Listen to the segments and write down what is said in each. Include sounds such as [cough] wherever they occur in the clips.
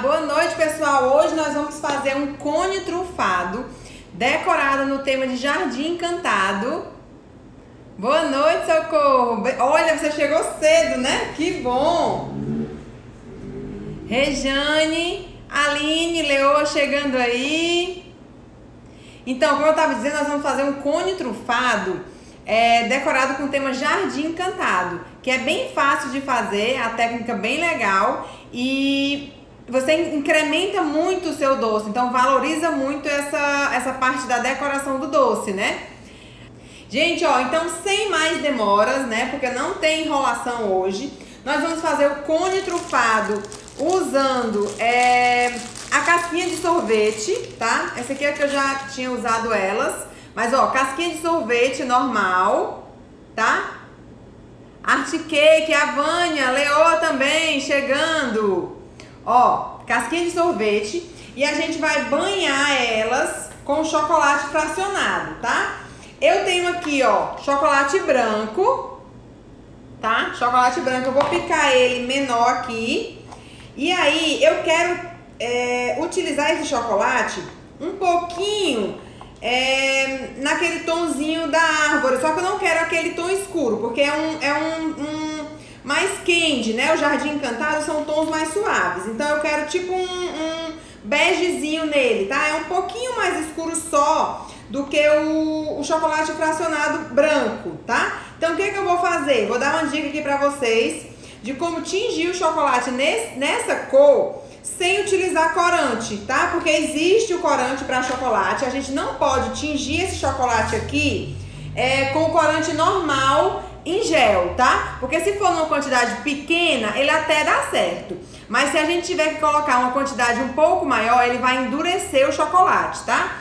Boa noite, pessoal. Hoje nós vamos fazer um cone trufado decorado no tema de Jardim Encantado. Boa noite, Socorro. Olha, você chegou cedo, né? Que bom. Rejane, Aline, Leoa chegando aí. Então, como eu estava dizendo, nós vamos fazer um cone trufado é, decorado com o tema Jardim Encantado, que é bem fácil de fazer, a técnica bem legal e você incrementa muito o seu doce, então valoriza muito essa, essa parte da decoração do doce, né? Gente, ó, então sem mais demoras, né? Porque não tem enrolação hoje. Nós vamos fazer o cone trufado usando é, a casquinha de sorvete, tá? Essa aqui é que eu já tinha usado elas. Mas, ó, casquinha de sorvete normal, tá? Art Cake, a Vânia, Leoa também, chegando. Ó, casquinha de sorvete. E a gente vai banhar elas com chocolate fracionado, tá? Eu tenho aqui, ó, chocolate branco, tá? Chocolate branco, eu vou picar ele menor aqui. E aí, eu quero é, utilizar esse chocolate um pouquinho é, naquele tonzinho da árvore, só que eu não quero aquele tom escuro, porque é um, é um, um mais quente, né? O Jardim Encantado são tons mais suaves. Então eu quero tipo um, um begezinho nele, tá? É um pouquinho mais escuro só do que o, o chocolate fracionado branco, tá? Então o que, que eu vou fazer? Vou dar uma dica aqui pra vocês de como tingir o chocolate nesse, nessa cor sem utilizar corante, tá? Porque existe o corante para chocolate, a gente não pode tingir esse chocolate aqui é, com corante normal em gel, tá? Porque se for numa quantidade pequena, ele até dá certo. Mas se a gente tiver que colocar uma quantidade um pouco maior, ele vai endurecer o chocolate, tá?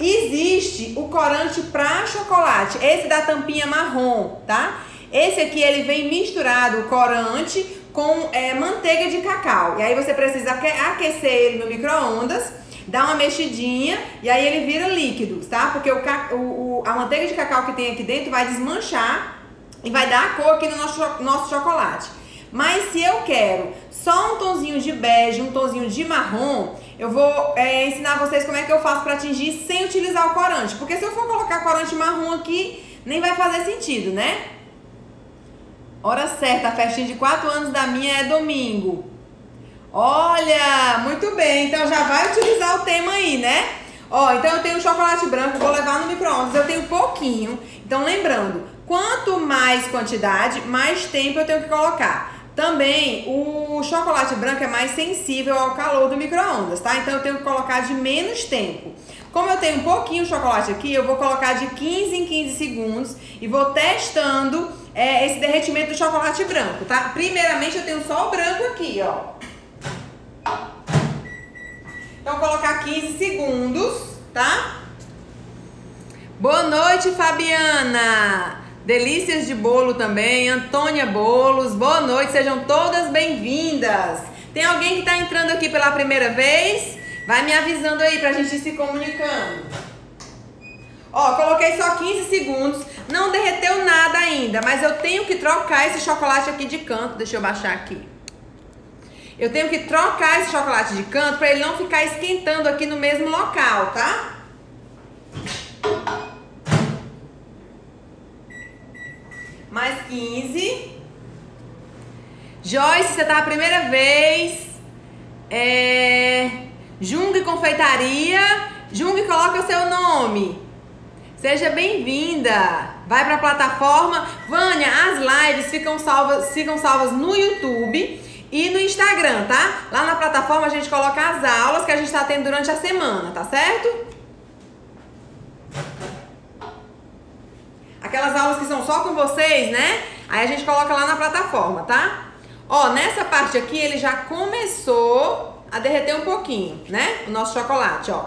Existe o corante para chocolate, esse da tampinha marrom, tá? Esse aqui ele vem misturado o corante com é, manteiga de cacau. E aí você precisa aquecer ele no micro-ondas, dar uma mexidinha e aí ele vira líquido, tá? Porque o, o, a manteiga de cacau que tem aqui dentro vai desmanchar e vai dar a cor aqui no nosso, nosso chocolate. Mas se eu quero só um tonzinho de bege, um tonzinho de marrom, eu vou é, ensinar vocês como é que eu faço para atingir sem utilizar o corante. Porque se eu for colocar corante marrom aqui, nem vai fazer sentido, né? Hora certa, a festinha de 4 anos da minha é domingo. Olha, muito bem. Então já vai utilizar o tema aí, né? Ó, então eu tenho chocolate branco, vou levar no micro-ondas. Eu tenho pouquinho. Então lembrando, Quanto mais quantidade, mais tempo eu tenho que colocar. Também o chocolate branco é mais sensível ao calor do micro-ondas, tá? Então eu tenho que colocar de menos tempo. Como eu tenho um pouquinho de chocolate aqui, eu vou colocar de 15 em 15 segundos e vou testando é, esse derretimento do chocolate branco, tá? Primeiramente eu tenho só o branco aqui, ó. Então, vou colocar 15 segundos, tá? Boa noite, Fabiana! Delícias de Bolo também, Antônia Bolos, boa noite, sejam todas bem-vindas. Tem alguém que está entrando aqui pela primeira vez? Vai me avisando aí pra gente ir se comunicando. Ó, coloquei só 15 segundos, não derreteu nada ainda, mas eu tenho que trocar esse chocolate aqui de canto, deixa eu baixar aqui. Eu tenho que trocar esse chocolate de canto para ele não ficar esquentando aqui no mesmo local, tá? Mais 15. Joyce, você tá a primeira vez. É... Jung Confeitaria. Jung, coloca o seu nome. Seja bem-vinda. Vai para a plataforma. Vânia, as lives ficam salvas, ficam salvas no YouTube e no Instagram, tá? Lá na plataforma a gente coloca as aulas que a gente está tendo durante a semana, tá certo? Aquelas aulas que são só com vocês, né? Aí a gente coloca lá na plataforma, tá? Ó, nessa parte aqui ele já começou a derreter um pouquinho, né? O nosso chocolate, ó.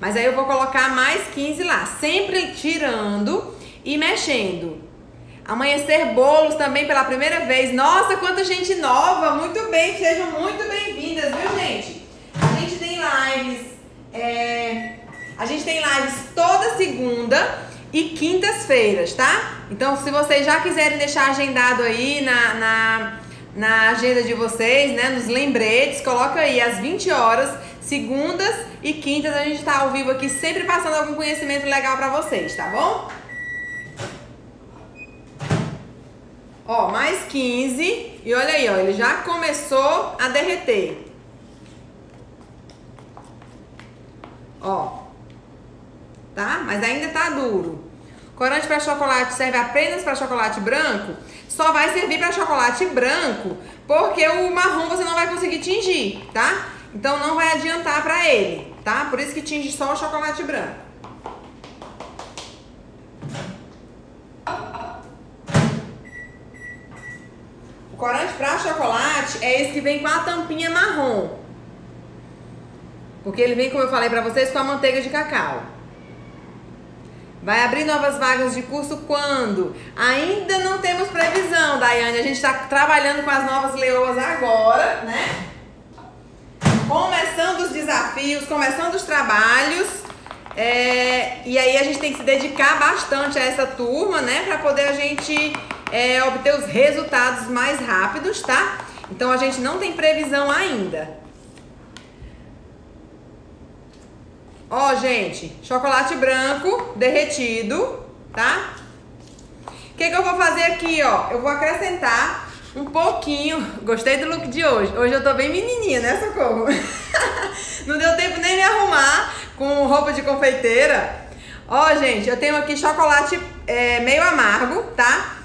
Mas aí eu vou colocar mais 15 lá, sempre tirando e mexendo. Amanhecer bolos também pela primeira vez. Nossa, quanta gente nova! Muito bem, sejam muito bem-vindas, viu, gente? A gente tem lives, é... a gente tem lives toda segunda e quintas-feiras, tá? Então, se vocês já quiserem deixar agendado aí na, na, na agenda de vocês, né, nos lembretes, coloca aí às 20 horas, segundas e quintas a gente tá ao vivo aqui sempre passando algum conhecimento legal para vocês, tá bom? Ó, mais 15 e olha aí, ó, ele já começou a derreter. Ó. Tá? Mas ainda tá duro. Corante para chocolate serve apenas para chocolate branco? Só vai servir para chocolate branco, porque o marrom você não vai conseguir tingir, tá? Então não vai adiantar para ele, tá? Por isso que tinge só o chocolate branco. O corante para chocolate é esse que vem com a tampinha marrom. Porque ele vem, como eu falei para vocês, com a manteiga de cacau. Vai abrir novas vagas de curso quando? Ainda não temos previsão, Daiane. A gente está trabalhando com as novas leoas agora, né? Começando os desafios, começando os trabalhos. É, e aí a gente tem que se dedicar bastante a essa turma, né? Para poder a gente é, obter os resultados mais rápidos, tá? Então a gente não tem previsão ainda. Ó, gente, chocolate branco derretido, tá? O que, que eu vou fazer aqui, ó? Eu vou acrescentar um pouquinho. [laughs] Gostei do look de hoje. Hoje eu tô bem menininha, né, Socorro? [laughs] Não deu tempo nem me arrumar com roupa de confeiteira. Ó, gente, eu tenho aqui chocolate é, meio amargo, tá?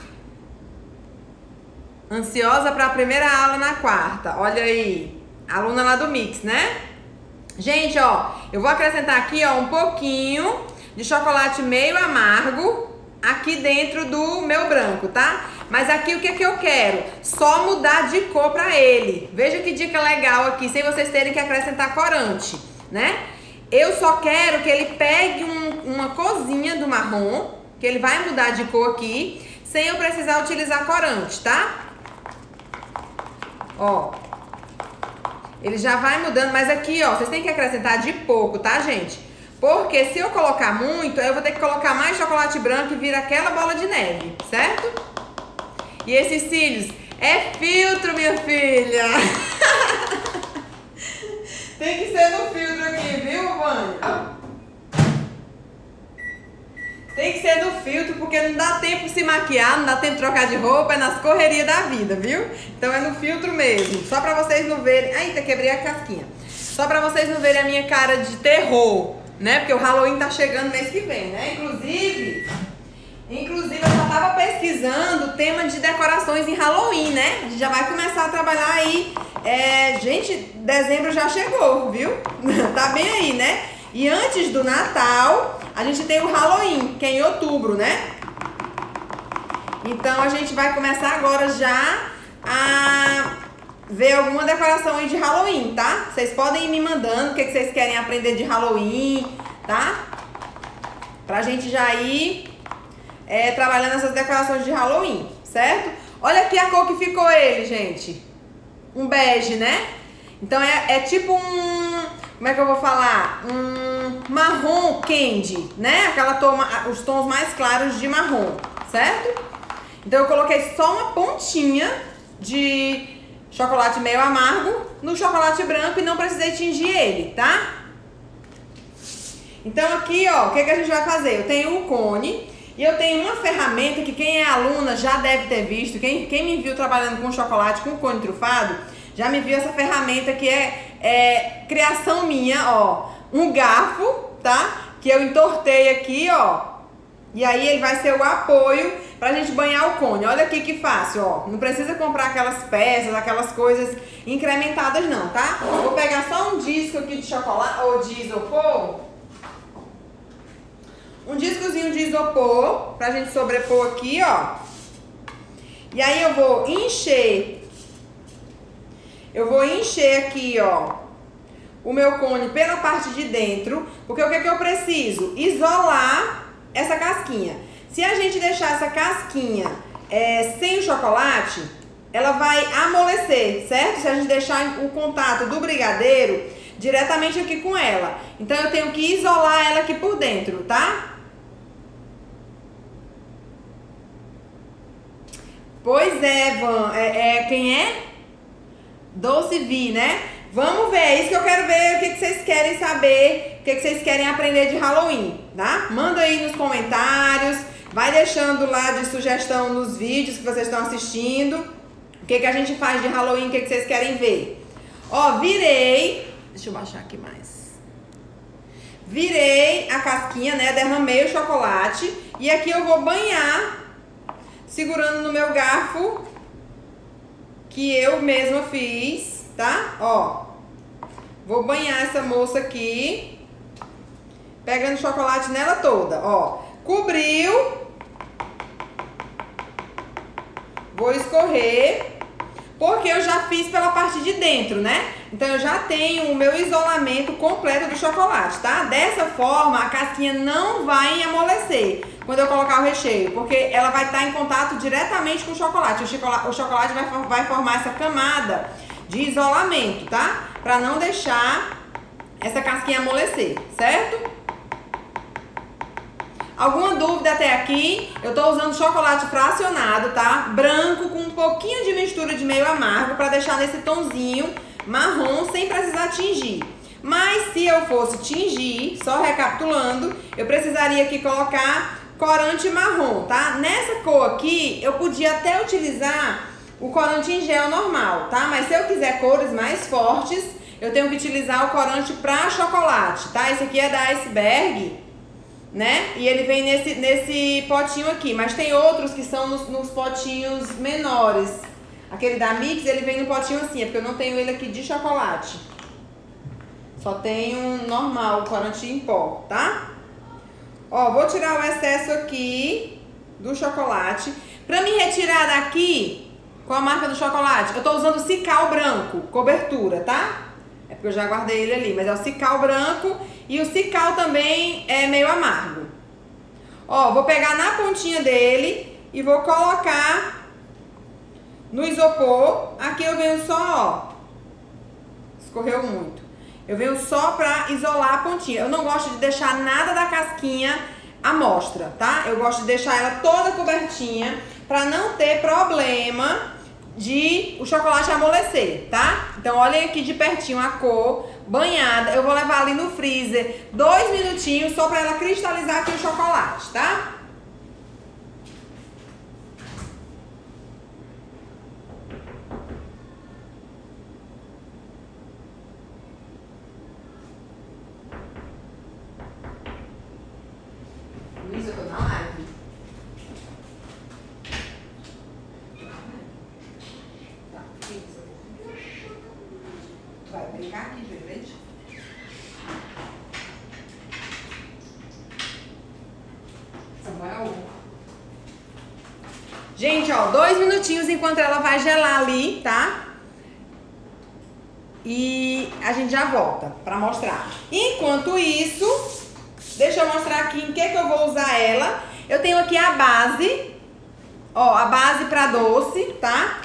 Ansiosa para a primeira aula na quarta. Olha aí, aluna lá do Mix, né? Gente, ó, eu vou acrescentar aqui, ó, um pouquinho de chocolate meio amargo aqui dentro do meu branco, tá? Mas aqui o que é que eu quero? Só mudar de cor pra ele. Veja que dica legal aqui, sem vocês terem que acrescentar corante, né? Eu só quero que ele pegue um, uma cozinha do marrom, que ele vai mudar de cor aqui, sem eu precisar utilizar corante, tá? Ó, ele já vai mudando, mas aqui, ó, vocês têm que acrescentar de pouco, tá, gente? Porque se eu colocar muito, eu vou ter que colocar mais chocolate branco e vira aquela bola de neve, certo? E esses cílios é filtro, minha filha. [laughs] Tem que ser no filtro aqui, viu, Vânia? Tem que ser no filtro, porque não dá tempo de se maquiar, não dá tempo de trocar de roupa, é nas correrias da vida, viu? Então é no filtro mesmo, só pra vocês não verem... Eita, quebrei a casquinha. Só pra vocês não verem a minha cara de terror, né? Porque o Halloween tá chegando mês que vem, né? Inclusive, inclusive eu já tava pesquisando o tema de decorações em Halloween, né? A gente já vai começar a trabalhar aí. É, gente, dezembro já chegou, viu? [laughs] tá bem aí, né? E antes do Natal, a gente tem o Halloween, que é em outubro, né? Então a gente vai começar agora já a ver alguma decoração aí de Halloween, tá? Vocês podem ir me mandando o que, que vocês querem aprender de Halloween, tá? Pra gente já ir é, trabalhando essas decorações de Halloween, certo? Olha aqui a cor que ficou ele, gente. Um bege, né? Então é, é tipo um como é que eu vou falar? Um marrom candy, né? Aquela toma, os tons mais claros de marrom, certo? Então eu coloquei só uma pontinha de chocolate meio amargo no chocolate branco e não precisei tingir ele, tá? Então aqui, ó, o que, que a gente vai fazer? Eu tenho um cone e eu tenho uma ferramenta que quem é aluna já deve ter visto. Quem, quem me viu trabalhando com chocolate, com cone trufado, já me viu essa ferramenta que é é, criação minha, ó, um garfo, tá? Que eu entortei aqui, ó. E aí ele vai ser o apoio pra gente banhar o cone. Olha aqui que fácil, ó. Não precisa comprar aquelas peças, aquelas coisas incrementadas não, tá? Vou pegar só um disco aqui de chocolate ou de isopor. Um discozinho de isopor pra gente sobrepor aqui, ó. E aí eu vou encher eu vou encher aqui, ó, o meu cone pela parte de dentro, porque o que, é que eu preciso? Isolar essa casquinha. Se a gente deixar essa casquinha é, sem o chocolate, ela vai amolecer, certo? Se a gente deixar o contato do brigadeiro diretamente aqui com ela. Então eu tenho que isolar ela aqui por dentro, tá? Pois é, Van. É, é, quem é? Doce Vi, né? Vamos ver, é isso que eu quero ver, o que, que vocês querem saber, o que, que vocês querem aprender de Halloween, tá? Manda aí nos comentários, vai deixando lá de sugestão nos vídeos que vocês estão assistindo, o que, que a gente faz de Halloween, o que, que vocês querem ver. Ó, virei, deixa eu baixar aqui mais. Virei a casquinha, né, derramei o chocolate e aqui eu vou banhar, segurando no meu garfo, que eu mesma fiz tá? Ó, vou banhar essa moça aqui, pegando chocolate nela toda, ó. Cobriu, vou escorrer, porque eu já fiz pela parte de dentro, né? Então eu já tenho o meu isolamento completo do chocolate, tá? Dessa forma a casquinha não vai amolecer quando eu colocar o recheio, porque ela vai estar em contato diretamente com o chocolate. O chocolate, o chocolate vai, vai formar essa camada de isolamento, tá? Pra não deixar essa casquinha amolecer, certo? Alguma dúvida até aqui? Eu tô usando chocolate fracionado, tá? Branco com um pouquinho de mistura de meio amargo para deixar nesse tonzinho marrom sem precisar tingir. Mas se eu fosse tingir, só recapitulando, eu precisaria aqui colocar corante marrom, tá? Nessa cor aqui, eu podia até utilizar o corante em gel normal, tá? Mas se eu quiser cores mais fortes, eu tenho que utilizar o corante para chocolate, tá? Esse aqui é da Iceberg, né? E ele vem nesse, nesse potinho aqui, mas tem outros que são nos, nos potinhos menores. Aquele da Mix, ele vem no potinho assim, é porque eu não tenho ele aqui de chocolate. Só tenho normal, o corante em pó, tá? Ó, vou tirar o excesso aqui do chocolate. Pra me retirar daqui, qual a marca do chocolate? Eu tô usando Cical branco, cobertura, tá? É porque eu já guardei ele ali, mas é o Cical branco e o Cical também é meio amargo. Ó, vou pegar na pontinha dele e vou colocar no isopor. Aqui eu venho só, ó, escorreu muito. Eu venho só pra isolar a pontinha. Eu não gosto de deixar nada da casquinha à mostra, tá? Eu gosto de deixar ela toda cobertinha pra não ter problema de o chocolate amolecer, tá? Então olhem aqui de pertinho a cor banhada. Eu vou levar ali no freezer dois minutinhos só para ela cristalizar aqui o chocolate, tá? Gente, ó, dois minutinhos enquanto ela vai gelar ali, tá? E a gente já volta pra mostrar. Enquanto isso, deixa eu mostrar aqui em que, que eu vou usar ela. Eu tenho aqui a base, ó, a base pra doce, tá?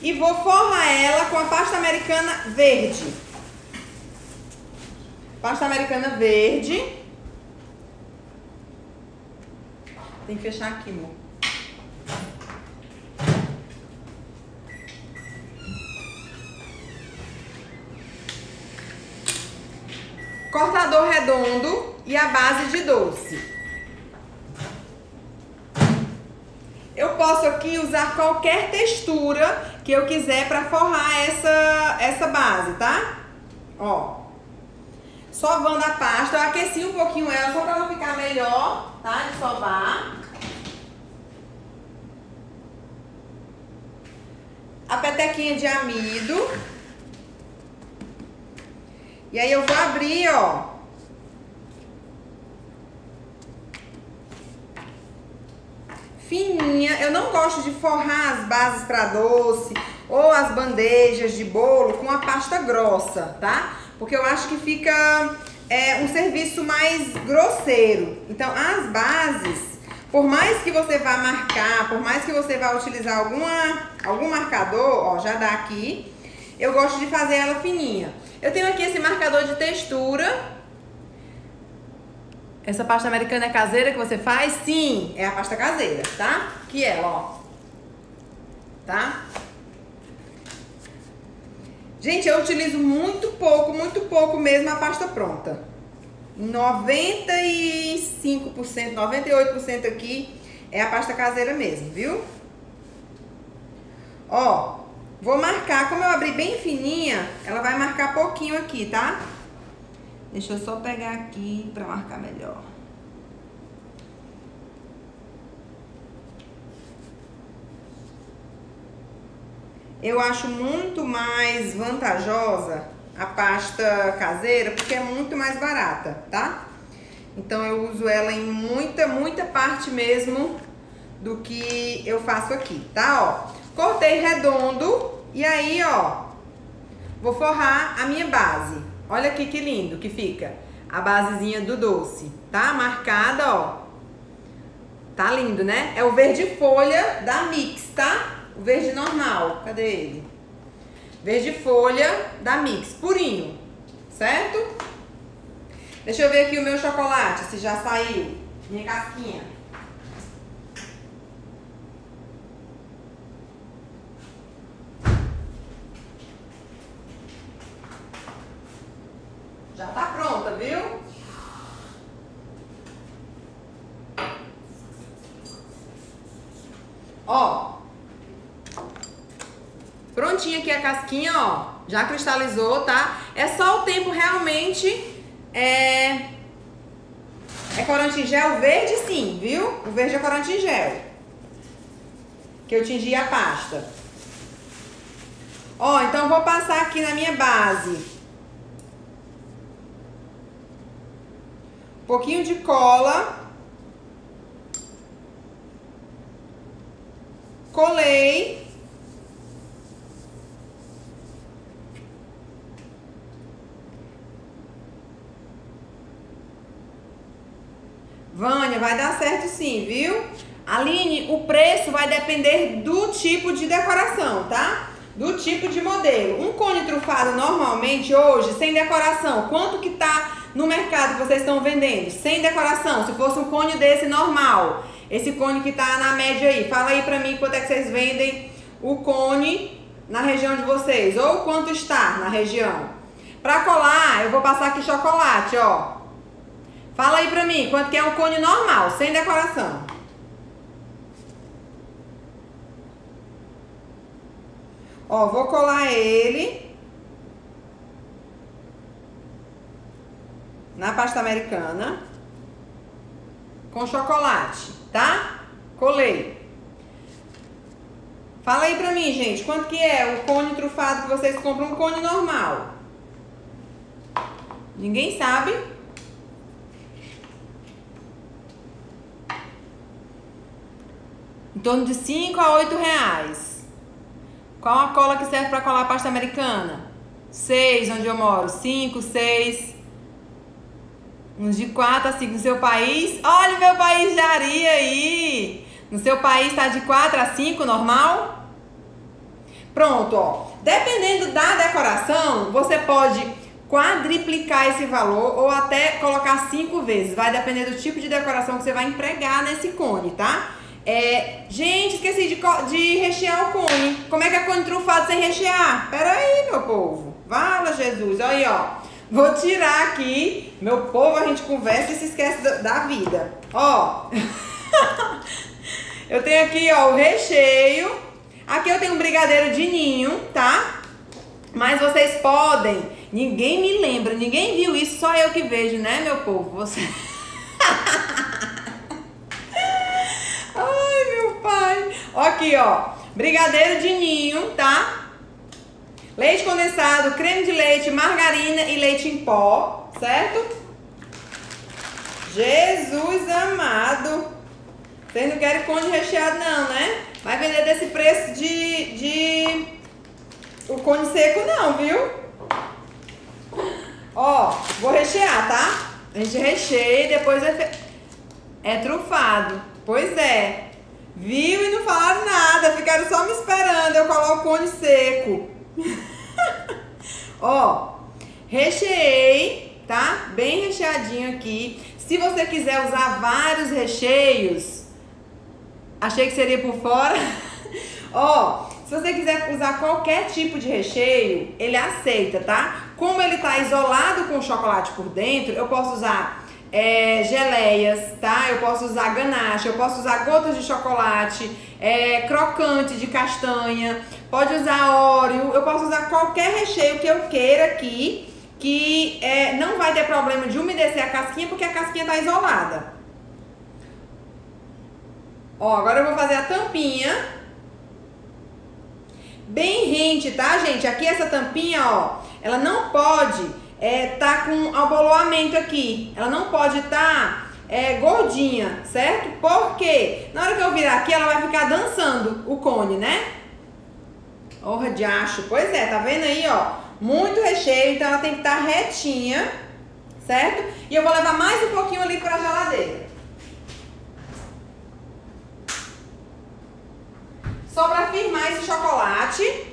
E vou forrar ela com a pasta americana verde. Pasta americana verde. Tem que fechar aqui, amor. Cortador redondo e a base de doce. Eu posso aqui usar qualquer textura que eu quiser para forrar essa, essa base, tá? Ó. Sovando a pasta, eu aqueci um pouquinho ela só para ela ficar melhor, tá? De sovar. A petequinha de amido. E aí eu vou abrir, ó. Fininha. Eu não gosto de forrar as bases para doce ou as bandejas de bolo com a pasta grossa, tá? porque eu acho que fica é, um serviço mais grosseiro. Então, as bases, por mais que você vá marcar, por mais que você vá utilizar alguma, algum marcador, ó, já dá aqui, eu gosto de fazer ela fininha. Eu tenho aqui esse marcador de textura. Essa pasta americana é caseira que você faz? Sim, é a pasta caseira, tá? Que ela, ó. Tá? Gente, eu utilizo muito pouco, muito pouco mesmo a pasta pronta. 95%, 98% aqui é a pasta caseira mesmo, viu? Ó, vou marcar, como eu abri bem fininha, ela vai marcar pouquinho aqui, tá? Deixa eu só pegar aqui pra marcar melhor. Eu acho muito mais vantajosa a pasta caseira porque é muito mais barata, tá? Então eu uso ela em muita, muita parte mesmo do que eu faço aqui, tá? Ó, cortei redondo e aí, ó, vou forrar a minha base. Olha aqui que lindo que fica a basezinha do doce, tá? Marcada, ó. Tá lindo, né? É o verde folha da Mix, tá? O verde normal, cadê ele? Verde folha da Mix, purinho, certo? Deixa eu ver aqui o meu chocolate, se já saiu. Minha casquinha. Já tá pronta, viu? Ó. Prontinha aqui a casquinha, ó. Já cristalizou, tá? É só o tempo realmente é, é corante em gel verde sim, viu? O verde é corante em gel. Que eu tingi a pasta. Ó, então vou passar aqui na minha base. Um pouquinho de cola. Colei. Vânia, vai dar certo sim, viu? Aline, o preço vai depender do tipo de decoração, tá? Do tipo de modelo. Um cone trufado normalmente hoje, sem decoração, quanto que tá no mercado que vocês estão vendendo? Sem decoração, se fosse um cone desse normal, esse cone que tá na média aí, fala aí pra mim quanto é que vocês vendem o cone na região de vocês, ou quanto está na região. Pra colar, eu vou passar aqui chocolate, ó. Fala aí pra mim, quanto que é um cone normal, sem decoração? Ó, vou colar ele na pasta americana com chocolate, tá? Colei. Fala aí pra mim, gente, quanto que é o cone trufado que vocês compram um cone normal? Ninguém sabe? Em torno de 5 a 8 reais. Qual a cola que serve para colar a pasta americana? 6, onde eu moro. 5, 6. Uns de 4 a 5 no seu país. Olha o meu país de areia aí. No seu país está de 4 a 5 normal? Pronto, ó. Dependendo da decoração, você pode quadriplicar esse valor ou até colocar cinco vezes. Vai depender do tipo de decoração que você vai empregar nesse cone, tá? É, gente, esqueci de, de rechear o cone. Como é que é cone trufado sem rechear? Pera aí, meu povo. Vala, Jesus. Olha aí, ó. Vou tirar aqui. Meu povo, a gente conversa e se esquece da vida. Ó. [laughs] eu tenho aqui, ó, o recheio. Aqui eu tenho um brigadeiro de ninho, tá? Mas vocês podem. Ninguém me lembra, ninguém viu isso, só eu que vejo, né, meu povo? Você. [laughs] Aqui, ó. Brigadeiro de ninho, tá? Leite condensado, creme de leite, margarina e leite em pó, certo? Jesus amado. Vocês não querem cone recheado não, né? Vai vender desse preço de, de o cone seco não, viu? Ó, vou rechear, tá? A gente recheia e depois é, é trufado. Pois é. Viu e não falaram nada, ficaram só me esperando. Eu coloco o cone seco. [laughs] Ó, recheei, tá? Bem recheadinho aqui. Se você quiser usar vários recheios, achei que seria por fora. [laughs] Ó, se você quiser usar qualquer tipo de recheio, ele aceita, tá? Como ele tá isolado com chocolate por dentro, eu posso usar é, geleias, tá? Eu posso usar ganache, eu posso usar gotas de chocolate, é, crocante de castanha, pode usar óleo, eu posso usar qualquer recheio que eu queira aqui, que é, não vai ter problema de umedecer a casquinha, porque a casquinha tá isolada. Ó, agora eu vou fazer a tampinha. Bem rente, tá, gente? Aqui essa tampinha, ó, ela não pode é, tá com aboloamento aqui. Ela não pode estar tá, é, gordinha, certo? Porque na hora que eu virar aqui, ela vai ficar dançando o cone, né? Orra de acho. Pois é, tá vendo aí, ó? Muito recheio, então ela tem que estar tá retinha, certo? E eu vou levar mais um pouquinho ali pra geladeira. Só pra firmar esse chocolate.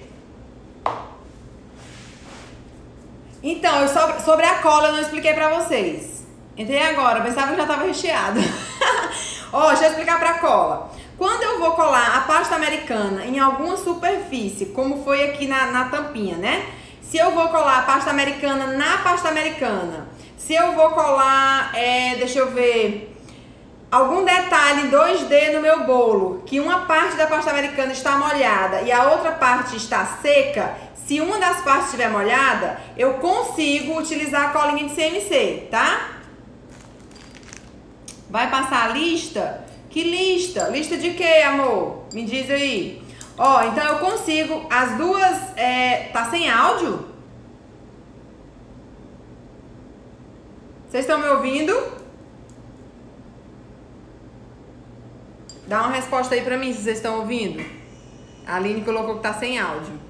Então, eu sobre, sobre a cola eu não expliquei pra vocês. Entrei agora, pensava que já tava recheado. [laughs] Ó, deixa eu explicar pra cola. Quando eu vou colar a pasta americana em alguma superfície, como foi aqui na, na tampinha, né? Se eu vou colar a pasta americana na pasta americana, se eu vou colar, é, deixa eu ver, algum detalhe 2D no meu bolo, que uma parte da pasta americana está molhada e a outra parte está seca, se uma das partes estiver molhada, eu consigo utilizar a colinha de CMC, tá? Vai passar a lista? Que lista? Lista de quê, amor? Me diz aí. Ó, então eu consigo as duas. É, tá sem áudio? Vocês estão me ouvindo? Dá uma resposta aí pra mim se vocês estão ouvindo. A Aline colocou que tá sem áudio.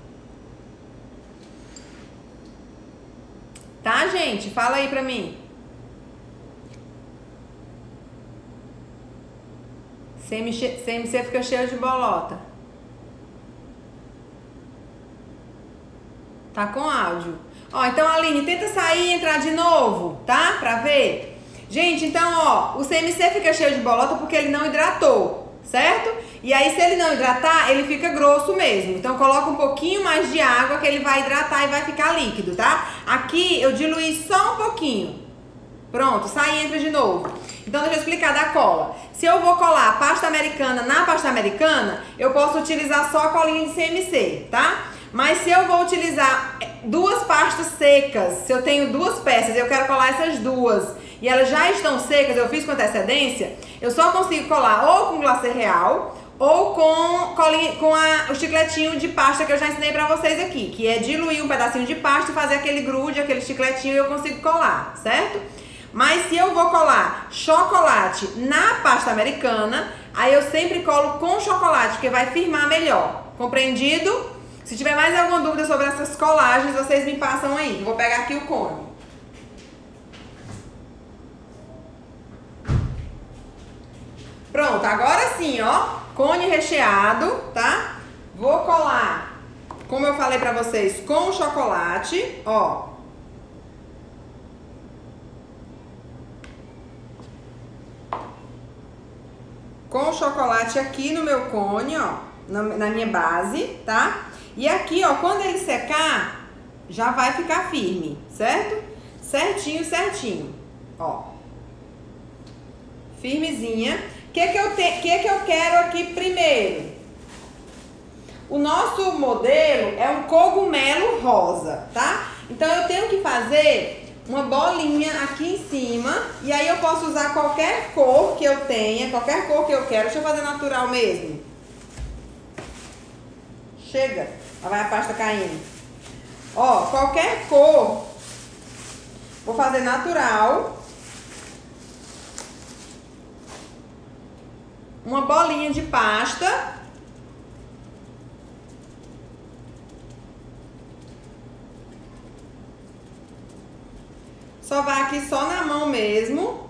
Tá, gente? Fala aí pra mim. CMC, CMC fica cheio de bolota. Tá com áudio. Ó, então, Aline, tenta sair e entrar de novo, tá? Pra ver. Gente, então, ó, o CMC fica cheio de bolota porque ele não hidratou, certo? E aí, se ele não hidratar, ele fica grosso mesmo. Então, coloca um pouquinho mais de água que ele vai hidratar e vai ficar líquido, tá? Aqui, eu diluí só um pouquinho. Pronto, sai e entra de novo. Então, deixa eu explicar da cola. Se eu vou colar a pasta americana na pasta americana, eu posso utilizar só a colinha de CMC, tá? Mas se eu vou utilizar é, duas pastas secas, se eu tenho duas peças e eu quero colar essas duas e elas já estão secas, eu fiz com antecedência, eu só consigo colar ou com glacê real ou com, com a, o chicletinho de pasta que eu já ensinei pra vocês aqui, que é diluir um pedacinho de pasta e fazer aquele grude, aquele chicletinho e eu consigo colar, certo? Mas se eu vou colar chocolate na pasta americana, aí eu sempre colo com chocolate, porque vai firmar melhor. Compreendido? Se tiver mais alguma dúvida sobre essas colagens, vocês me passam aí. Vou pegar aqui o cone. Pronto, agora sim, ó cone recheado, tá? Vou colar, como eu falei pra vocês, com chocolate, ó. Com chocolate aqui no meu cone, ó, na, na minha base, tá? E aqui, ó, quando ele secar, já vai ficar firme, certo? Certinho, certinho, ó. Firmezinha. O que, que, eu que, que eu quero aqui primeiro? O nosso modelo é um cogumelo rosa, tá? Então eu tenho que fazer uma bolinha aqui em cima e aí eu posso usar qualquer cor que eu tenha, qualquer cor que eu quero. Deixa eu fazer natural mesmo. Chega, lá vai a pasta caindo. Ó, qualquer cor. Vou fazer natural. Uma bolinha de pasta. Só vai aqui só na mão mesmo.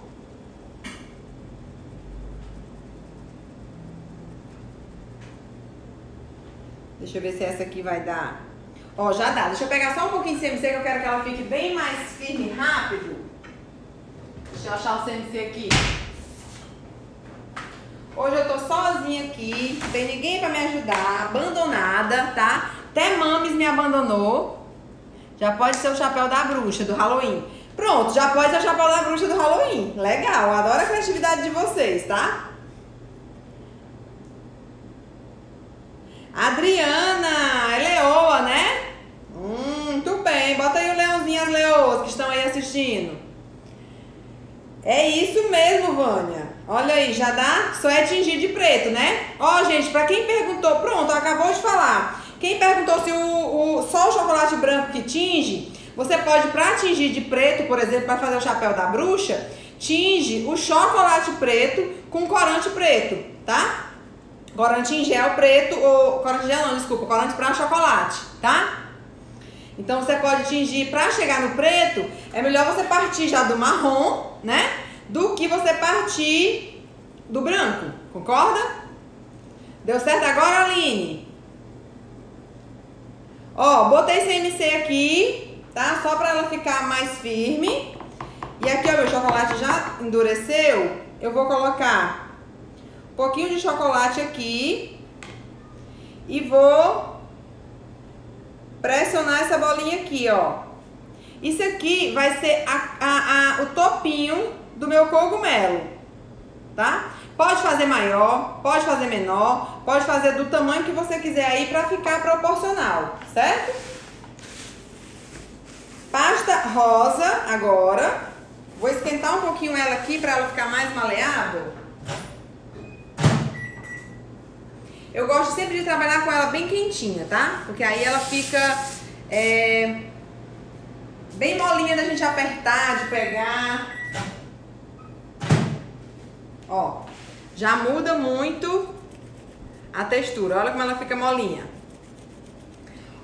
Deixa eu ver se essa aqui vai dar. Ó, já dá. Deixa eu pegar só um pouquinho de CMC que eu quero que ela fique bem mais firme e rápido. Deixa eu achar o CMC aqui. Hoje eu tô sozinha aqui, não tem ninguém pra me ajudar, abandonada, tá? Até Mames me abandonou. Já pode ser o chapéu da bruxa do Halloween. Pronto, já pode ser o chapéu da bruxa do Halloween. Legal, adoro a criatividade de vocês, tá? Adriana, é leoa, né? Hum, muito bem. Bota aí o leãozinho as leoas que estão aí assistindo. É isso mesmo, Vânia. Olha aí, já dá? Só é tingir de preto, né? Ó, gente, pra quem perguntou, pronto, acabou de falar. Quem perguntou se o, o só o chocolate branco que tinge, você pode, pra tingir de preto, por exemplo, para fazer o chapéu da bruxa, tinge o chocolate preto com corante preto, tá? Corante em gel preto, ou corante em gel não, desculpa, corante para chocolate, tá? Então você pode tingir para chegar no preto, é melhor você partir já do marrom, né? Do que você partir do branco, concorda? Deu certo agora, Aline? Ó, botei CMC aqui, tá? Só para ela ficar mais firme. E aqui, ó, meu chocolate já endureceu. Eu vou colocar pouquinho de chocolate aqui e vou pressionar essa bolinha aqui, ó. Isso aqui vai ser a, a, a, o topinho do meu cogumelo, tá? Pode fazer maior, pode fazer menor, pode fazer do tamanho que você quiser aí pra ficar proporcional, certo? Pasta rosa agora. Vou esquentar um pouquinho ela aqui pra ela ficar mais maleável. Eu gosto sempre de trabalhar com ela bem quentinha, tá? Porque aí ela fica é, bem molinha da gente apertar, de pegar. Ó, já muda muito a textura. Olha como ela fica molinha.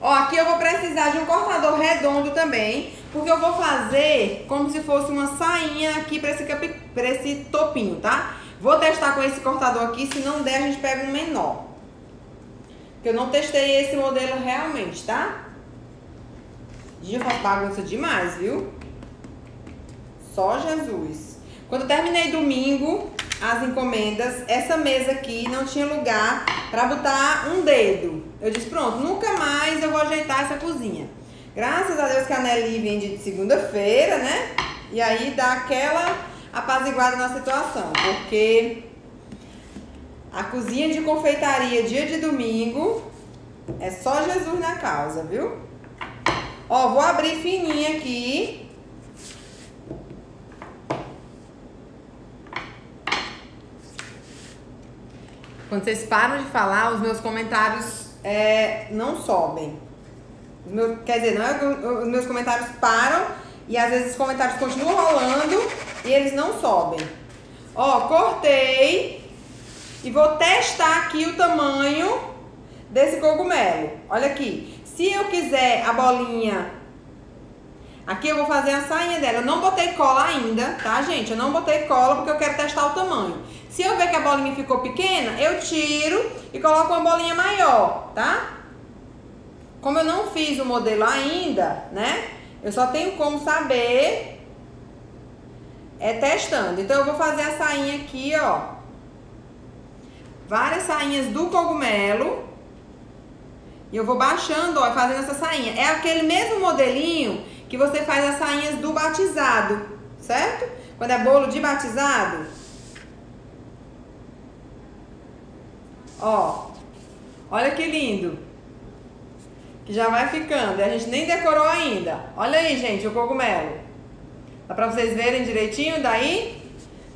Ó, aqui eu vou precisar de um cortador redondo também, porque eu vou fazer como se fosse uma sainha aqui pra esse, pra esse topinho, tá? Vou testar com esse cortador aqui, se não der a gente pega um menor. Que eu não testei esse modelo realmente, tá? Gente, faz bagunça demais, viu? Só Jesus. Quando eu terminei domingo as encomendas, essa mesa aqui não tinha lugar pra botar um dedo. Eu disse, pronto, nunca mais eu vou ajeitar essa cozinha. Graças a Deus que a Nelly vem de segunda-feira, né? E aí dá aquela apaziguada na situação, porque a cozinha de confeitaria dia de domingo é só Jesus na causa, viu? Ó, vou abrir fininha aqui. Quando vocês param de falar, os meus comentários é, não sobem. Quer dizer, não é, os meus comentários param e às vezes os comentários continuam rolando e eles não sobem. Ó, cortei. E vou testar aqui o tamanho desse cogumelo. Olha aqui. Se eu quiser a bolinha... Aqui eu vou fazer a sainha dela. Eu não botei cola ainda, tá, gente? Eu não botei cola porque eu quero testar o tamanho. Se eu ver que a bolinha ficou pequena, eu tiro e coloco uma bolinha maior, tá? Como eu não fiz o modelo ainda, né? Eu só tenho como saber é testando. Então eu vou fazer a sainha aqui, ó várias sainhas do cogumelo. E eu vou baixando, ó, fazendo essa sainha. É aquele mesmo modelinho que você faz as sainhas do batizado, certo? Quando é bolo de batizado. Ó, olha que lindo. Que já vai ficando. A gente nem decorou ainda. Olha aí, gente, o cogumelo. Dá pra vocês verem direitinho daí?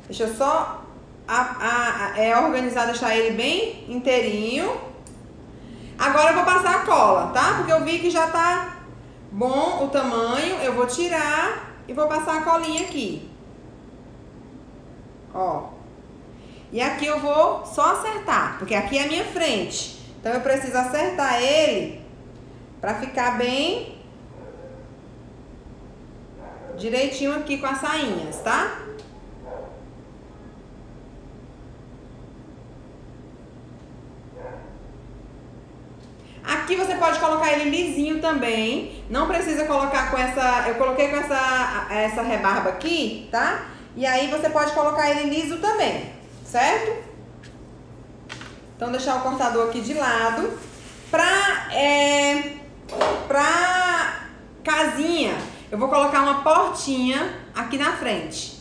Deixa eu só a, a, é organizar, deixar ele bem inteirinho. Agora eu vou passar a cola, tá? Porque eu vi que já tá bom o tamanho. Eu vou tirar e vou passar a colinha aqui. Ó. E aqui eu vou só acertar, porque aqui é a minha frente. Então eu preciso acertar ele pra ficar bem direitinho aqui com as sainhas, tá? Aqui você pode colocar ele lisinho também. Não precisa colocar com essa... Eu coloquei com essa, essa rebarba aqui, tá? E aí você pode colocar ele liso também, certo? Então, deixar o cortador aqui de lado. Pra, é, pra casinha, eu vou colocar uma portinha aqui na frente.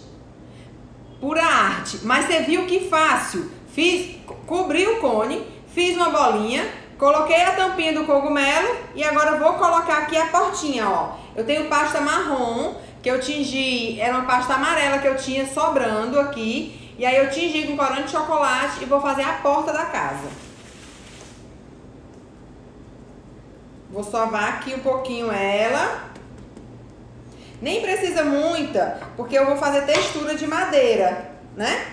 Pura arte. Mas você viu que fácil. Fiz, cobri o cone, fiz uma bolinha, coloquei a tampinha do cogumelo e agora vou colocar aqui a portinha, ó. Eu tenho pasta marrom, que eu tingi, era uma pasta amarela que eu tinha sobrando aqui. E aí eu tingi com corante de chocolate e vou fazer a porta da casa. Vou sovar aqui um pouquinho ela. Nem precisa muita, porque eu vou fazer textura de madeira, né?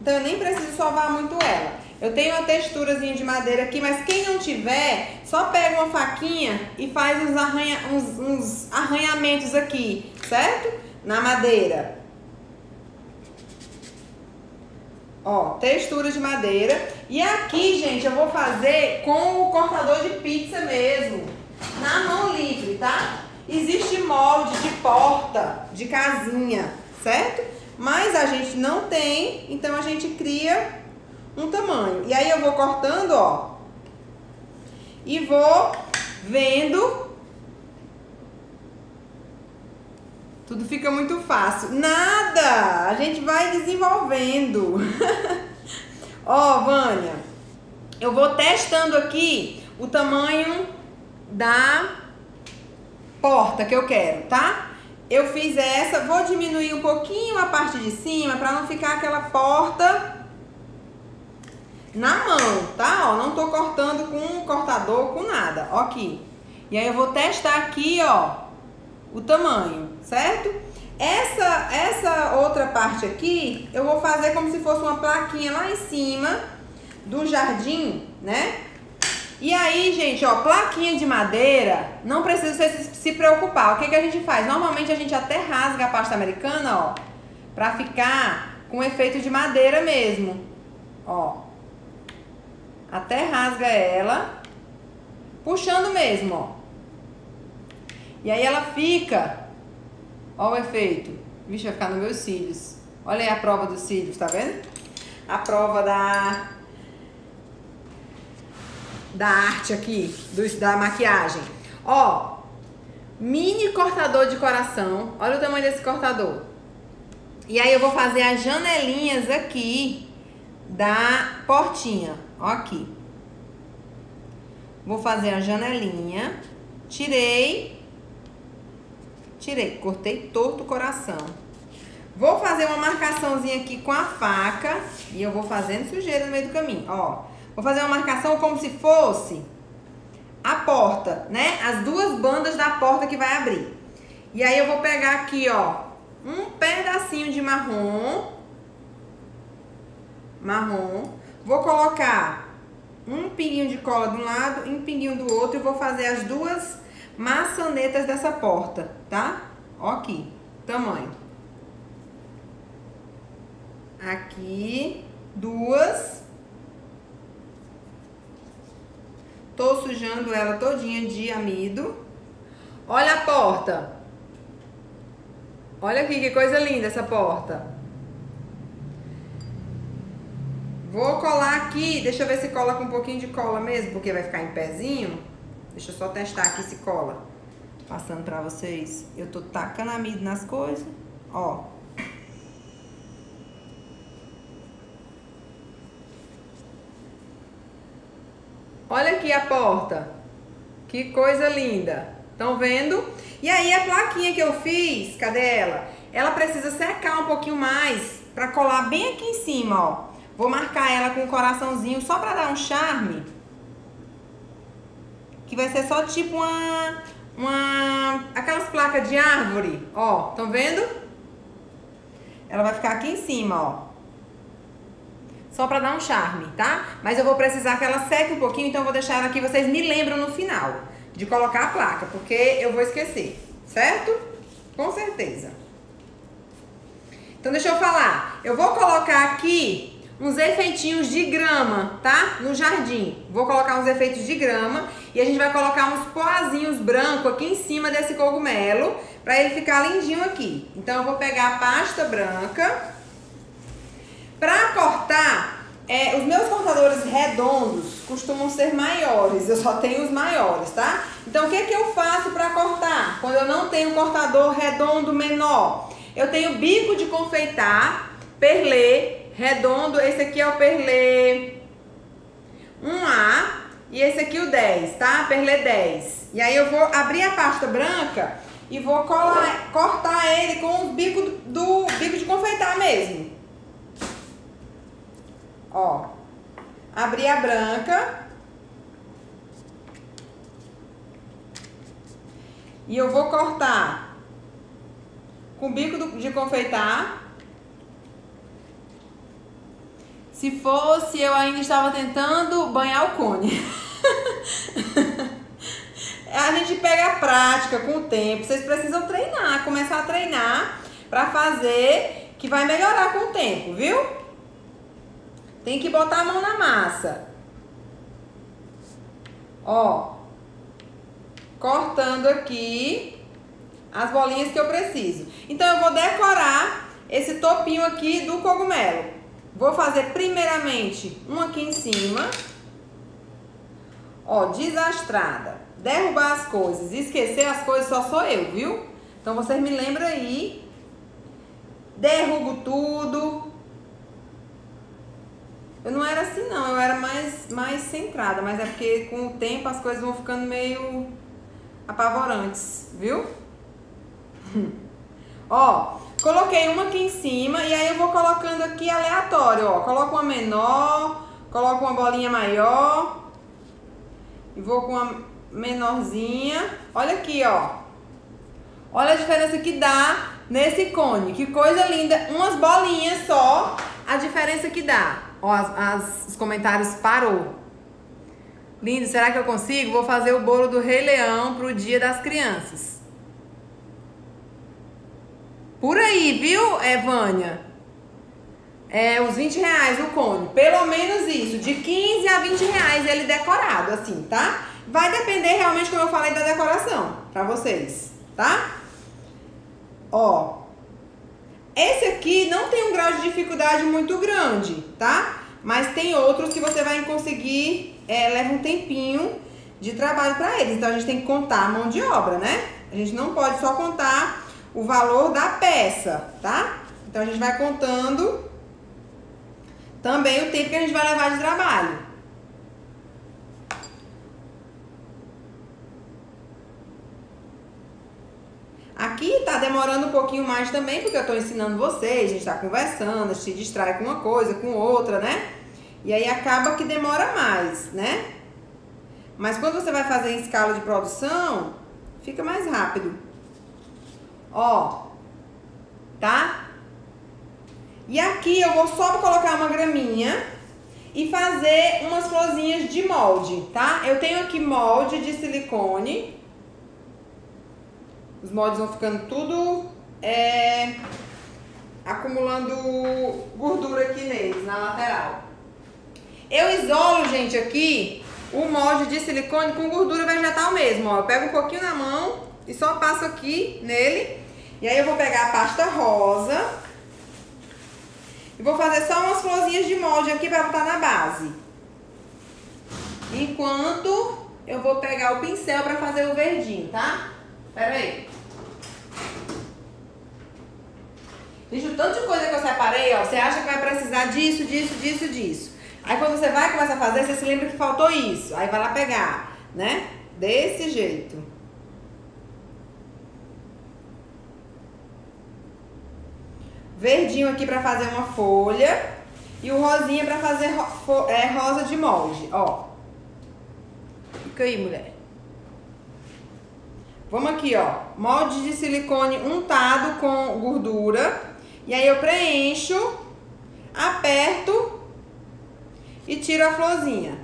Então eu nem preciso sovar muito ela. Eu tenho uma texturazinha de madeira aqui, mas quem não tiver, só pega uma faquinha e faz uns, arranha, uns, uns arranhamentos aqui, certo? Na madeira. Ó, textura de madeira. E aqui, gente, eu vou fazer com o cortador de pizza mesmo. Na mão livre, tá? Existe molde de porta, de casinha, certo? Mas a gente não tem, então a gente cria um tamanho. E aí eu vou cortando, ó. E vou vendo. Tudo fica muito fácil. Nada! A gente vai desenvolvendo. [laughs] ó, Vânia. Eu vou testando aqui o tamanho da porta que eu quero, tá? Eu fiz essa, vou diminuir um pouquinho a parte de cima para não ficar aquela porta na mão, tá? Ó, não tô cortando com um cortador, com nada, ó aqui. E aí eu vou testar aqui, ó, o tamanho, certo? Essa, essa outra parte aqui, eu vou fazer como se fosse uma plaquinha lá em cima do jardim, né? E aí, gente, ó, plaquinha de madeira, não precisa você se preocupar. O que, que a gente faz? Normalmente a gente até rasga a pasta americana, ó, pra ficar com efeito de madeira mesmo, ó até rasga ela, puxando mesmo, ó. E aí ela fica, ó o efeito. Vixe, vai ficar nos meus cílios. Olha aí a prova dos cílios, tá vendo? A prova da da arte aqui, do, da maquiagem. Ó, mini cortador de coração. Olha o tamanho desse cortador. E aí eu vou fazer as janelinhas aqui da portinha. Ó aqui. Vou fazer a janelinha. Tirei. Tirei. Cortei torto o coração. Vou fazer uma marcaçãozinha aqui com a faca. E eu vou fazendo sujeira no meio do caminho. Ó. Vou fazer uma marcação como se fosse a porta, né? As duas bandas da porta que vai abrir. E aí eu vou pegar aqui, ó, um pedacinho de marrom. Marrom. Vou colocar um pinguinho de cola de um lado e um pinguinho do outro e vou fazer as duas maçanetas dessa porta, tá? Ó aqui, tamanho. Aqui, duas. Tô sujando ela todinha de amido. Olha a porta. Olha aqui que coisa linda essa porta. Vou colar aqui, deixa eu ver se cola com um pouquinho de cola mesmo, porque vai ficar em pezinho. Deixa eu só testar aqui se cola. Passando pra vocês. Eu tô tacando amido nas coisas. Ó. Olha aqui a porta. Que coisa linda. Estão vendo? E aí a plaquinha que eu fiz, cadê ela? Ela precisa secar um pouquinho mais pra colar bem aqui em cima, ó. Vou marcar ela com um coraçãozinho só pra dar um charme. Que vai ser só tipo uma... uma aquelas placas de árvore, ó. Estão vendo? Ela vai ficar aqui em cima, ó. Só pra dar um charme, tá? Mas eu vou precisar que ela seque um pouquinho, então eu vou deixar ela aqui. Vocês me lembram no final de colocar a placa, porque eu vou esquecer, certo? Com certeza. Então deixa eu falar. Eu vou colocar aqui uns efeitinhos de grama, tá? No jardim. Vou colocar uns efeitos de grama e a gente vai colocar uns poazinhos brancos aqui em cima desse cogumelo para ele ficar lindinho aqui. Então eu vou pegar a pasta branca. Para cortar, é, os meus cortadores redondos costumam ser maiores, eu só tenho os maiores, tá? Então o que, que eu faço para cortar? Quando eu não tenho cortador redondo menor, eu tenho bico de confeitar, perlê, redondo, esse aqui é o perlê 1A e esse aqui o 10, tá? Perlê 10. E aí eu vou abrir a pasta branca e vou colar, cortar ele com o bico do, do bico de confeitar mesmo. Ó. Abri a branca. E eu vou cortar com o bico do, de confeitar. Se fosse, eu ainda estava tentando banhar o cone. [laughs] a gente pega a prática com o tempo. Vocês precisam treinar, começar a treinar para fazer que vai melhorar com o tempo, viu? Tem que botar a mão na massa. Ó. Cortando aqui as bolinhas que eu preciso. Então, eu vou decorar esse topinho aqui do cogumelo. Vou fazer primeiramente um aqui em cima. Ó, desastrada. Derrubar as coisas. Esquecer as coisas só sou eu, viu? Então, vocês me lembram aí. Derrubo tudo. Eu não era assim não, eu era mais, mais centrada, mas é porque com o tempo as coisas vão ficando meio apavorantes, viu? [laughs] ó, coloquei uma aqui em cima e aí eu vou colocando aqui aleatório, ó. Coloco uma menor, coloco uma bolinha maior e vou com uma menorzinha. Olha aqui, ó. Olha a diferença que dá nesse cone. Que coisa linda. Umas bolinhas só, a diferença que dá. Ó, as, as, os comentários parou. Lindo, será que eu consigo? Vou fazer o bolo do Rei Leão pro dia das crianças. Por aí, viu, Evânia? É, os 20 reais o cone. Pelo menos isso. De 15 a 20 reais ele decorado, assim, tá? Vai depender realmente, como eu falei, da decoração pra vocês, tá? Ó, esse aqui não tem um grau de dificuldade muito grande, tá? Mas tem outros que você vai conseguir, é, leva um tempinho de trabalho para eles. Então a gente tem que contar a mão de obra, né? A gente não pode só contar o valor da peça, tá? Então a gente vai contando também o tempo que a gente vai levar de trabalho. Aqui tá demorando um pouquinho mais também, porque eu tô ensinando vocês, a gente tá conversando, a gente se distrai com uma coisa, com outra, né? E aí acaba que demora mais, né? Mas quando você vai fazer em escala de produção, fica mais rápido. Ó, tá? E aqui eu vou só colocar uma graminha e fazer umas florzinhas de molde, tá? Eu tenho aqui molde de silicone os moldes vão ficando tudo é, acumulando gordura aqui neles, na lateral. Eu isolo, gente, aqui o molde de silicone com gordura vegetal mesmo, ó. Eu pego um pouquinho na mão e só passo aqui nele. E aí eu vou pegar a pasta rosa e vou fazer só umas florzinhas de molde aqui para botar na base. Enquanto eu vou pegar o pincel para fazer o verdinho, tá? Pera aí. Gente, o tanto de coisa que eu separei, ó, você acha que vai precisar disso, disso, disso, disso. Aí quando você vai começar a fazer, você se lembra que faltou isso. Aí vai lá pegar, né? Desse jeito. Verdinho aqui pra fazer uma folha. E o rosinha pra fazer ro é, rosa de molde, ó. Fica aí, mulher. Vamos aqui, ó. Molde de silicone untado com gordura. E aí eu preencho, aperto e tiro a florzinha.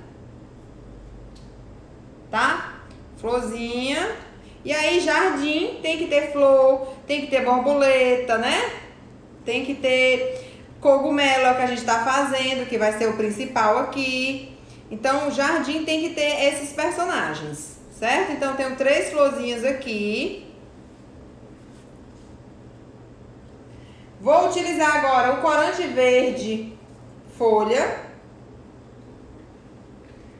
Tá? Florzinha. E aí jardim tem que ter flor, tem que ter borboleta, né? Tem que ter cogumelo, é o que a gente tá fazendo, que vai ser o principal aqui. Então, o jardim tem que ter esses personagens, certo? Então, tenho três florzinhas aqui. Vou utilizar agora o corante verde folha.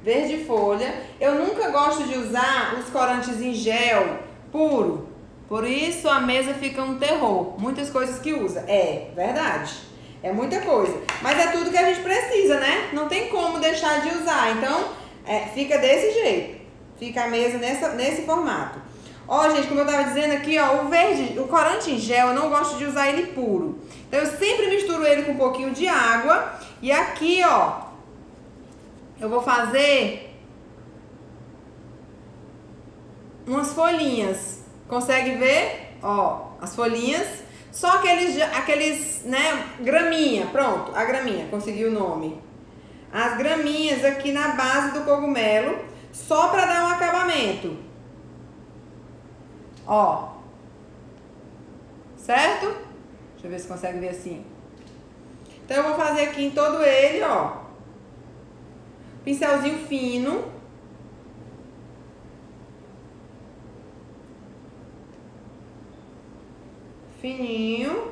Verde folha. Eu nunca gosto de usar os corantes em gel puro. Por isso a mesa fica um terror. Muitas coisas que usa. É, verdade. É muita coisa. Mas é tudo que a gente precisa, né? Não tem como deixar de usar. Então, é, fica desse jeito. Fica a mesa nessa, nesse formato. Ó, gente, como eu tava dizendo aqui, ó, o verde, o corante em gel, eu não gosto de usar ele puro. Então, eu sempre misturo ele com um pouquinho de água. E aqui, ó, eu vou fazer umas folhinhas. Consegue ver? Ó, as folhinhas. Só aqueles, aqueles, né, graminha. Pronto, a graminha, consegui o nome. As graminhas aqui na base do cogumelo, só para dar um acabamento. Ó. Certo? Deixa eu ver se consegue ver assim. Então, eu vou fazer aqui em todo ele, ó. Pincelzinho fino. Fininho.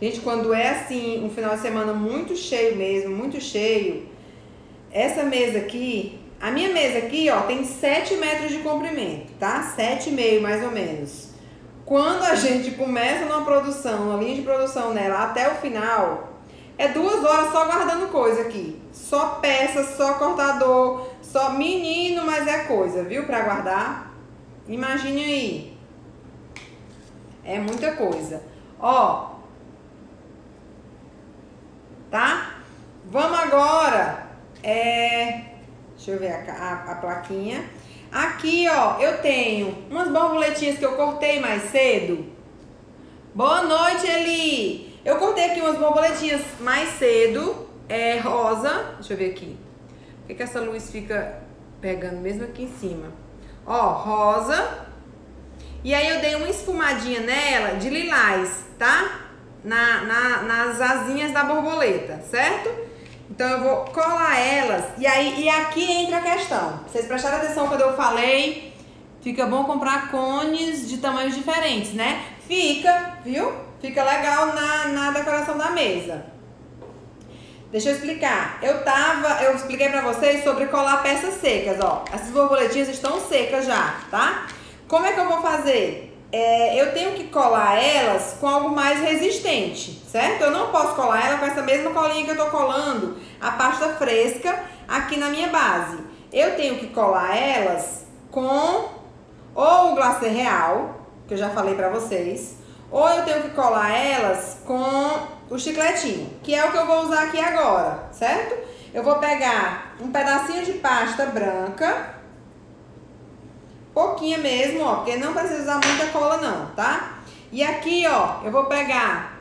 Gente, quando é assim, um final de semana muito cheio mesmo, muito cheio, essa mesa aqui, a minha mesa aqui, ó, tem 7 metros de comprimento, tá? 7,5 mais ou menos. Quando a gente começa numa produção, uma linha de produção nela até o final, é duas horas só guardando coisa aqui. Só peça, só cortador, só menino, mas é coisa, viu? Pra guardar. Imagine aí. É muita coisa. Ó. Tá? Vamos agora é, deixa eu ver a, a, a plaquinha. Aqui, ó, eu tenho umas borboletinhas que eu cortei mais cedo. Boa noite, Eli! Eu cortei aqui umas borboletinhas mais cedo, é rosa. Deixa eu ver aqui. Que, que essa luz fica pegando mesmo aqui em cima? Ó, rosa. E aí eu dei uma esfumadinha nela de lilás, tá? Na, na, nas asinhas da borboleta, certo? Então eu vou colar elas. E aí e aqui entra a questão. Vocês prestaram atenção quando eu falei? Fica bom comprar cones de tamanhos diferentes, né? Fica, viu? Fica legal na, na decoração da mesa. Deixa eu explicar. Eu tava, eu expliquei pra vocês sobre colar peças secas, ó. Essas borboletinhas estão secas já, tá? Como é que eu vou fazer? é, eu tenho que colar elas com algo mais resistente, certo? Eu não posso colar ela com essa mesma colinha que eu tô colando a pasta fresca aqui na minha base. Eu tenho que colar elas com ou o glacê real, que eu já falei pra vocês, ou eu tenho que colar elas com o chicletinho, que é o que eu vou usar aqui agora, certo? Eu vou pegar um pedacinho de pasta branca, Pouquinha mesmo, ó, porque não precisa usar muita cola não, tá? E aqui, ó, eu vou pegar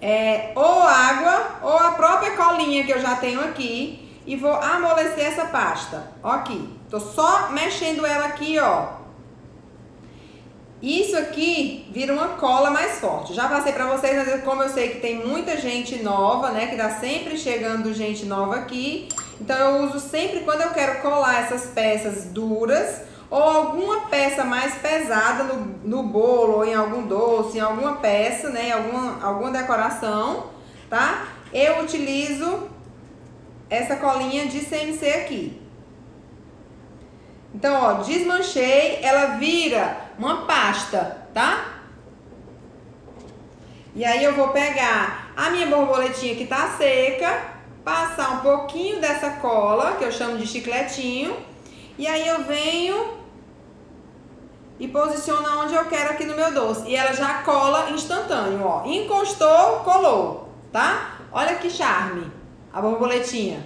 é, ou água ou a própria colinha que eu já tenho aqui e vou amolecer essa pasta. Ó aqui, tô só mexendo ela aqui, ó. Isso aqui vira uma cola mais forte. Já passei pra vocês, mas como eu sei que tem muita gente nova, né, que tá sempre chegando gente nova aqui, então eu uso sempre quando eu quero colar essas peças duras ou alguma peça mais pesada no, no bolo ou em algum doce, em alguma peça, né, em alguma, alguma decoração, tá? Eu utilizo essa colinha de CMC aqui. Então, ó, desmanchei, ela vira uma pasta, tá? E aí eu vou pegar a minha borboletinha que tá seca passar um pouquinho dessa cola, que eu chamo de chicletinho, e aí eu venho e posiciono onde eu quero aqui no meu doce. E ela já cola instantâneo, ó. Encostou, colou, tá? Olha que charme a borboletinha,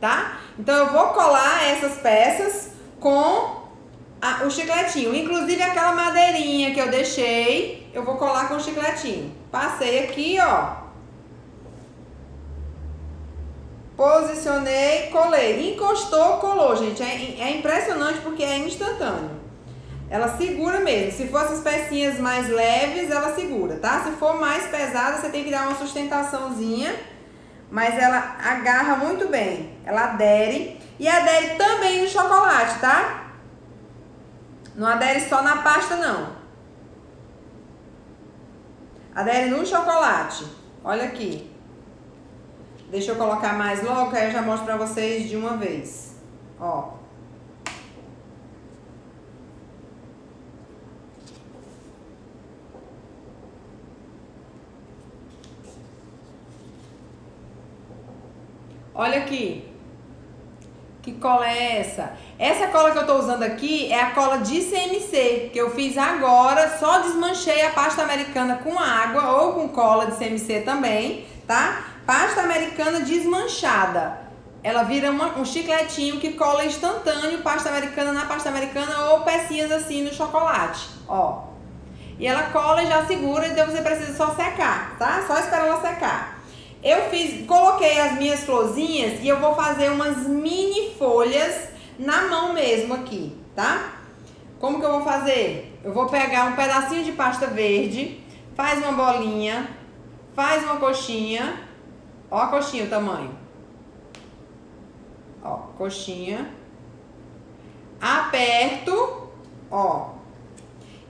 tá? Então eu vou colar essas peças com a, o chicletinho. Inclusive aquela madeirinha que eu deixei, eu vou colar com o chicletinho. Passei aqui, ó. Posicionei, colei. Encostou, colou, gente. É, é impressionante porque é instantâneo. Ela segura mesmo. Se for essas pecinhas mais leves, ela segura, tá? Se for mais pesada, você tem que dar uma sustentaçãozinha. mas ela agarra muito bem. Ela adere e adere também no chocolate, tá? Não adere só na pasta, não. Adere no chocolate. Olha aqui. Deixa eu colocar mais logo, aí eu já mostro pra vocês de uma vez. Ó. Olha aqui. Que cola é essa? Essa cola que eu tô usando aqui é a cola de CMC, que eu fiz agora, só desmanchei a pasta americana com água ou com cola de CMC também, tá? Pasta americana desmanchada. Ela vira uma, um chicletinho que cola instantâneo pasta americana na pasta americana ou pecinhas assim no chocolate, ó. E ela cola e já segura, então você precisa só secar, tá? Só esperar ela secar. Eu fiz, coloquei as minhas florzinhas e eu vou fazer umas mini folhas na mão mesmo aqui, tá? Como que eu vou fazer? Eu vou pegar um pedacinho de pasta verde, faz uma bolinha, faz uma coxinha, ó a coxinha o tamanho. Ó, coxinha. Aperto, ó.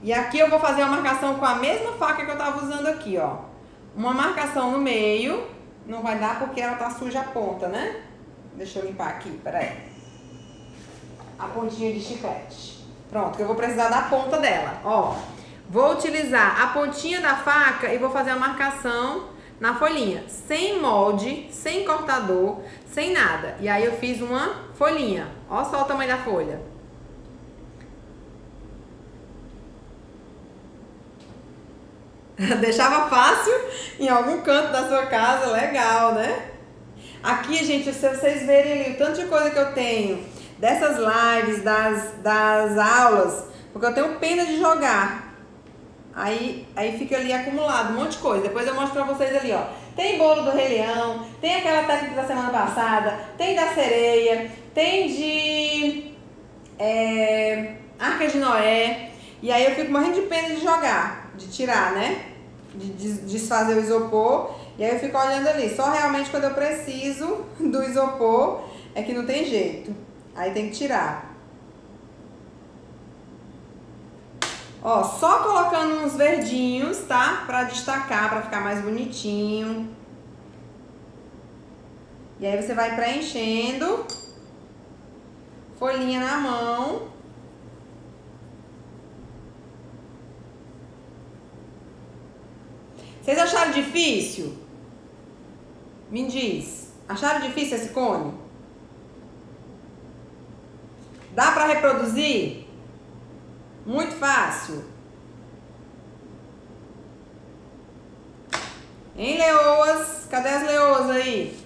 E aqui eu vou fazer uma marcação com a mesma faca que eu tava usando aqui, ó. Uma marcação no meio não vai dar porque ela tá suja a ponta, né? Deixa eu limpar aqui, peraí. A pontinha de chiclete. Pronto, que eu vou precisar da ponta dela, ó. Vou utilizar a pontinha da faca e vou fazer a marcação na folhinha. Sem molde, sem cortador, sem nada. E aí eu fiz uma folhinha. Ó só o tamanho da folha. [laughs] Deixava fácil em algum canto da sua casa, legal, né? Aqui, gente, se vocês verem ali o tanto de coisa que eu tenho dessas lives, das, das aulas, porque eu tenho pena de jogar. Aí, aí fica ali acumulado um monte de coisa. Depois eu mostro pra vocês ali, ó. Tem bolo do Rei Leão, tem aquela técnica da semana passada, tem da sereia, tem de é, Arca de Noé. E aí eu fico morrendo de pena de jogar, de tirar, né? De desfazer o isopor. E aí eu fico olhando ali. Só realmente quando eu preciso [laughs] do isopor é que não tem jeito. Aí tem que tirar. Ó, só colocando uns verdinhos, tá? Pra destacar, pra ficar mais bonitinho. E aí você vai preenchendo. Folhinha na mão. Vocês acharam difícil? Me diz. Acharam difícil esse cone? Dá para reproduzir? Muito fácil. Hein, leoas? Cadê as leoas aí?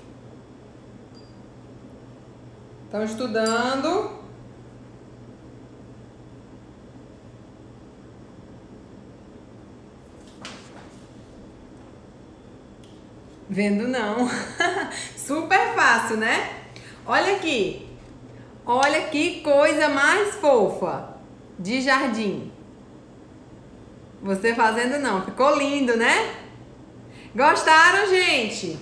Estão estudando. Vendo não. [laughs] Super fácil, né? Olha aqui. Olha que coisa mais fofa de jardim. Você fazendo não. Ficou lindo, né? Gostaram, gente?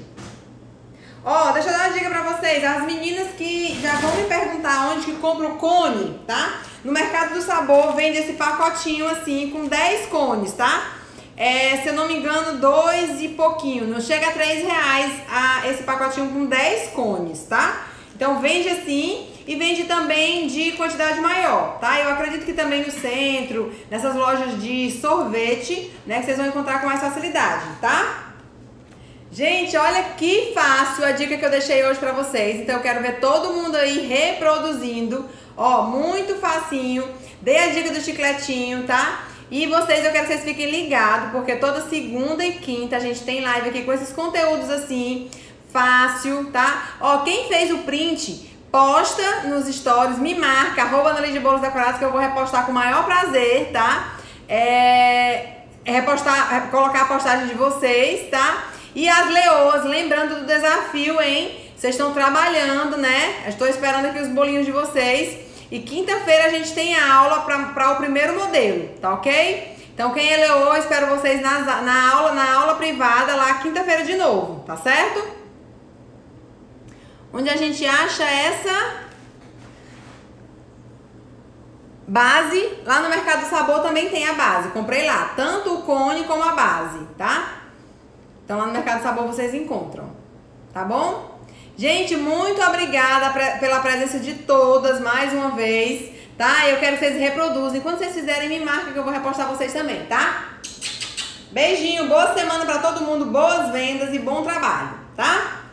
Ó, oh, deixa eu dar uma dica pra vocês. As meninas que já vão me perguntar onde que compra o cone, tá? No Mercado do Sabor vende esse pacotinho assim com 10 cones, tá? É, se eu não me engano, dois e pouquinho. Não chega a três reais a, esse pacotinho com 10 cones, tá? Então vende assim e vende também de quantidade maior, tá? Eu acredito que também no centro, nessas lojas de sorvete, né, que vocês vão encontrar com mais facilidade, tá? Gente, olha que fácil a dica que eu deixei hoje pra vocês. Então eu quero ver todo mundo aí reproduzindo. Ó, muito facinho. Dei a dica do chicletinho, tá? E vocês, eu quero que vocês fiquem ligados, porque toda segunda e quinta a gente tem live aqui com esses conteúdos assim, fácil, tá? Ó, quem fez o print, posta nos stories, me marca, arroba na de Bolos Decorados, que eu vou repostar com o maior prazer, tá? É, é repostar, é colocar a postagem de vocês, tá? E as leoas, lembrando do desafio, hein? Vocês estão trabalhando, né? Estou esperando aqui os bolinhos de vocês. E quinta-feira a gente tem a aula para o primeiro modelo, tá ok? Então quem é leoa, espero vocês na, na, aula, na aula privada lá quinta-feira de novo, tá certo? onde a gente acha essa base. Lá no Mercado Sabor também tem a base. Comprei lá, tanto o cone como a base, tá? Então lá no Mercado Sabor vocês encontram, tá bom? Gente, muito obrigada pela presença de todas mais uma vez, tá? Eu quero que vocês reproduzem. Quando vocês fizerem, me marca que eu vou repostar vocês também, tá? Beijinho, boa semana para todo mundo, boas vendas e bom trabalho, tá?